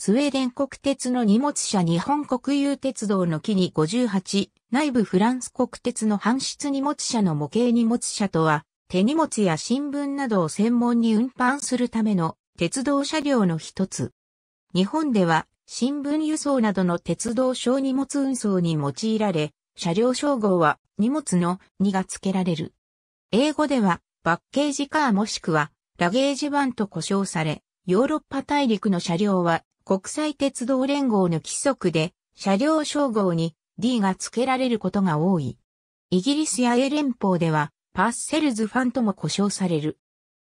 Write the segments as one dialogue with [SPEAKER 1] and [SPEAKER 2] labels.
[SPEAKER 1] スウェーデン国鉄の荷物車日本国有鉄道の木に58、内部フランス国鉄の搬出荷物車の模型荷物車とは、手荷物や新聞などを専門に運搬するための鉄道車両の一つ。日本では新聞輸送などの鉄道小荷物運送に用いられ、車両称号は荷物の2が付けられる。英語ではバッケージカーもしくはラゲージバンと呼称され、ヨーロッパ大陸の車両は国際鉄道連合の規則で車両称号に D が付けられることが多い。イギリスや英連邦ではパッセルズファンとも呼称される。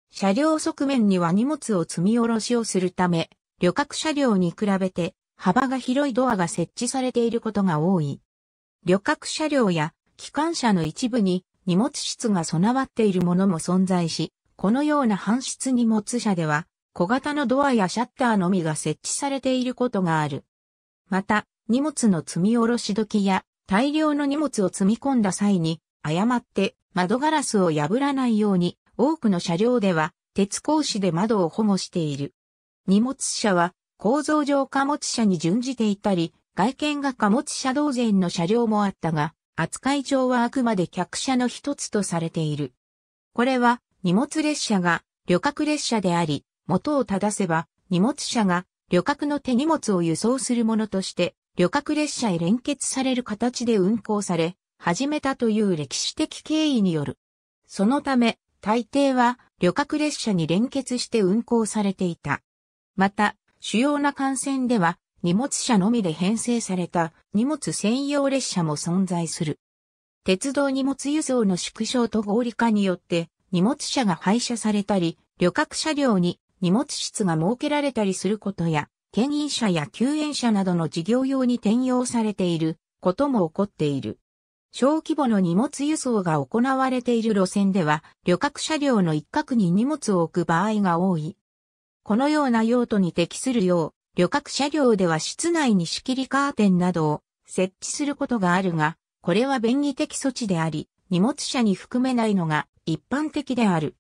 [SPEAKER 1] 車両側面には荷物を積み下ろしをするため、旅客車両に比べて幅が広いドアが設置されていることが多い。旅客車両や機関車の一部に荷物室が備わっているものも存在し、このような搬出荷物車では小型のドアやシャッターのみが設置されていることがある。また、荷物の積み下ろし時や大量の荷物を積み込んだ際に誤って窓ガラスを破らないように多くの車両では鉄格子で窓を保護している。荷物車は構造上貨物車に準じていたり、外見が貨物車同然の車両もあったが、扱い上はあくまで客車の一つとされている。これは荷物列車が旅客列車であり、元を正せば荷物車が旅客の手荷物を輸送するものとして旅客列車へ連結される形で運行され、始めたという歴史的経緯による。そのため、大抵は旅客列車に連結して運行されていた。また、主要な幹線では荷物車のみで編成された荷物専用列車も存在する。鉄道荷物輸送の縮小と合理化によって荷物車が廃車されたり、旅客車両に荷物室が設けられたりすることや、牽引車や救援車などの事業用に転用されていることも起こっている。小規模の荷物輸送が行われている路線では、旅客車両の一角に荷物を置く場合が多い。このような用途に適するよう、旅客車両では室内に仕切りカーテンなどを設置することがあるが、これは便宜的措置であり、荷物車に含めないのが一般的である。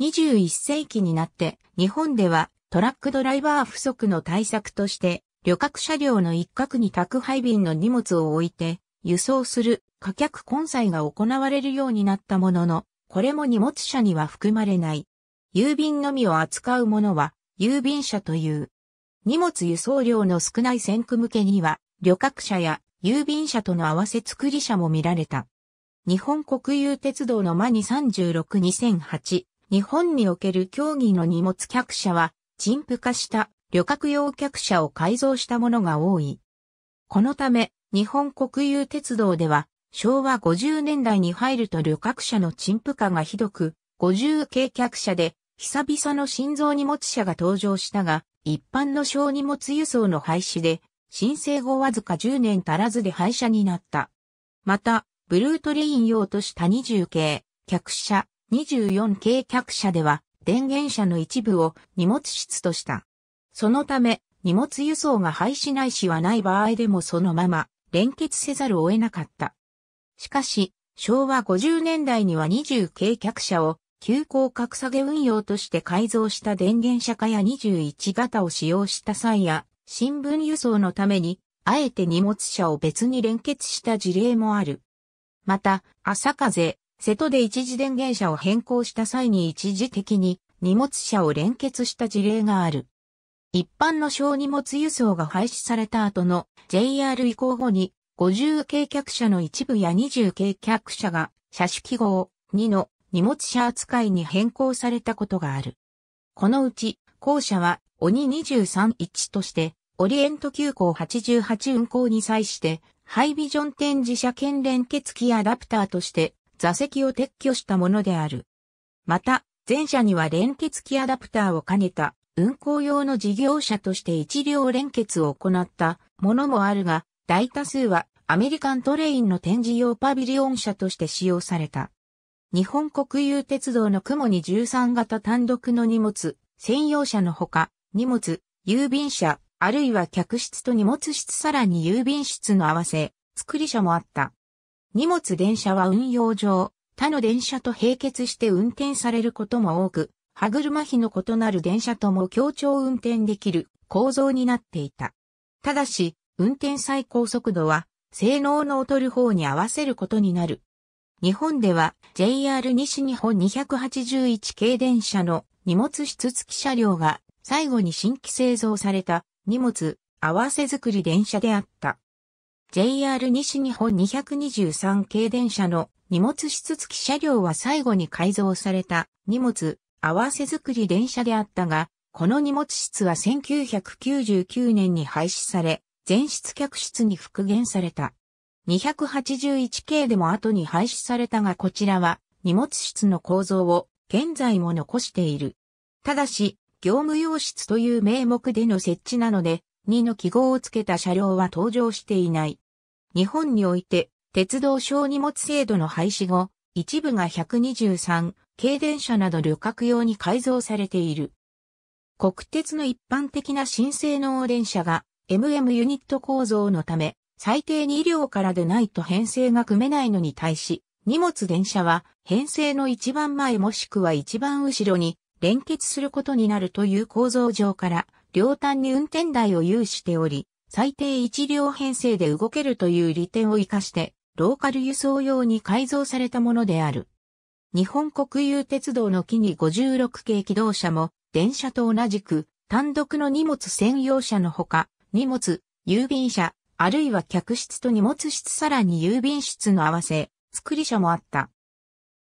[SPEAKER 1] 21世紀になって日本ではトラックドライバー不足の対策として、旅客車両の一角に宅配便の荷物を置いて、輸送する貨客混載が行われるようになったものの、これも荷物車には含まれない。郵便のみを扱うものは、郵便車という。荷物輸送量の少ない線区向けには、旅客車や郵便車との合わせ作り車も見られた。日本国有鉄道のマニ36-2008、日本における競技の荷物客車は、陳腐化した旅客用客車を改造したものが多い。このため、日本国有鉄道では、昭和50年代に入ると旅客車の陳腐化がひどく、50系客車で久々の心臓荷物車が登場したが、一般の小荷物輸送の廃止で、申請後わずか10年足らずで廃車になった。また、ブルートレイン用とした20系、客車、24系客車では、電源車の一部を荷物室とした。そのため、荷物輸送が廃止ないしはない場合でもそのまま連結せざるを得なかった。しかし、昭和50年代には20系客車を急行格下げ運用として改造した電源車化や21型を使用した際や、新聞輸送のために、あえて荷物車を別に連結した事例もある。また、朝風、瀬戸で一時電源車を変更した際に一時的に荷物車を連結した事例がある。一般の小荷物輸送が廃止された後の JR 移行後に50系客車の一部や20系客車が車種記号2の荷物車扱いに変更されたことがある。このうち後者は鬼231としてオリエント急行88運行に際してハイビジョン展示車兼連結機アダプターとして座席を撤去したものである。また、前車には連結機アダプターを兼ねた運行用の事業者として一両連結を行ったものもあるが、大多数はアメリカントレインの展示用パビリオン車として使用された。日本国有鉄道の雲に13型単独の荷物、専用車のほか、荷物、郵便車、あるいは客室と荷物室さらに郵便室の合わせ、作り車もあった。荷物電車は運用上、他の電車と並結して運転されることも多く、歯車比の異なる電車とも協調運転できる構造になっていた。ただし、運転最高速度は、性能の劣る方に合わせることになる。日本では JR 西日本281系電車の荷物室付き車両が最後に新規製造された荷物合わせ作り電車であった。JR 西日本223系電車の荷物室付き車両は最後に改造された荷物合わせ作り電車であったが、この荷物室は1999年に廃止され、全室客室に復元された。281系でも後に廃止されたがこちらは荷物室の構造を現在も残している。ただし、業務用室という名目での設置なので、2の記号をつけた車両は登場していない。日本において、鉄道小荷物制度の廃止後、一部が123、軽電車など旅客用に改造されている。国鉄の一般的な新性能電車が MM ユニット構造のため、最低2両からでないと編成が組めないのに対し、荷物電車は編成の一番前もしくは一番後ろに連結することになるという構造上から、両端に運転台を有しており、最低1両編成で動けるという利点を活かして、ローカル輸送用に改造されたものである。日本国有鉄道の木に56系機動車も、電車と同じく、単独の荷物専用車のほか、荷物、郵便車、あるいは客室と荷物室さらに郵便室の合わせ、作り車もあった。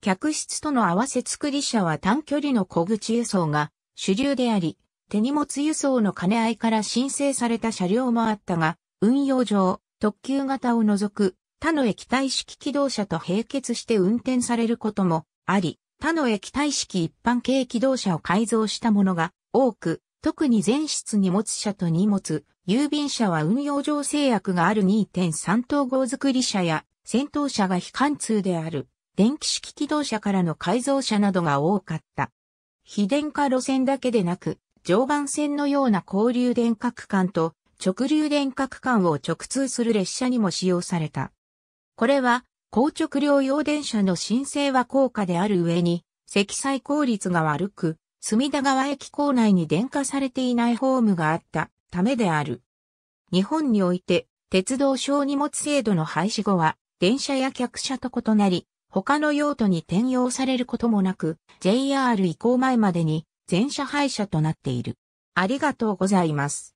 [SPEAKER 1] 客室との合わせ作り車は短距離の小口輸送が主流であり、手荷物輸送の兼ね合いから申請された車両もあったが、運用上、特急型を除く他の液体式機動車と並結して運転されることもあり、他の液体式一般系機動車を改造したものが多く、特に全室荷物車と荷物、郵便車は運用上制約がある2.3統合作り車や戦闘車が非貫通である電気式機動車からの改造車などが多かった。非電化路線だけでなく、常磐線のような交流電化区間と直流電化区間を直通する列車にも使用された。これは、高直量用電車の申請は高価である上に、積載効率が悪く、隅田川駅構内に電化されていないホームがあったためである。日本において、鉄道小荷物制度の廃止後は、電車や客車と異なり、他の用途に転用されることもなく、JR 移行前までに全車廃車となっている。ありがとうございます。